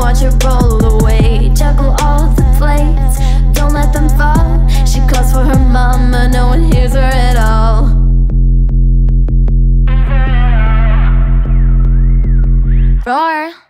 watch it roll away. Juggle all the plates, don't let them fall. She calls for her mama, no one hears her at all. Roar.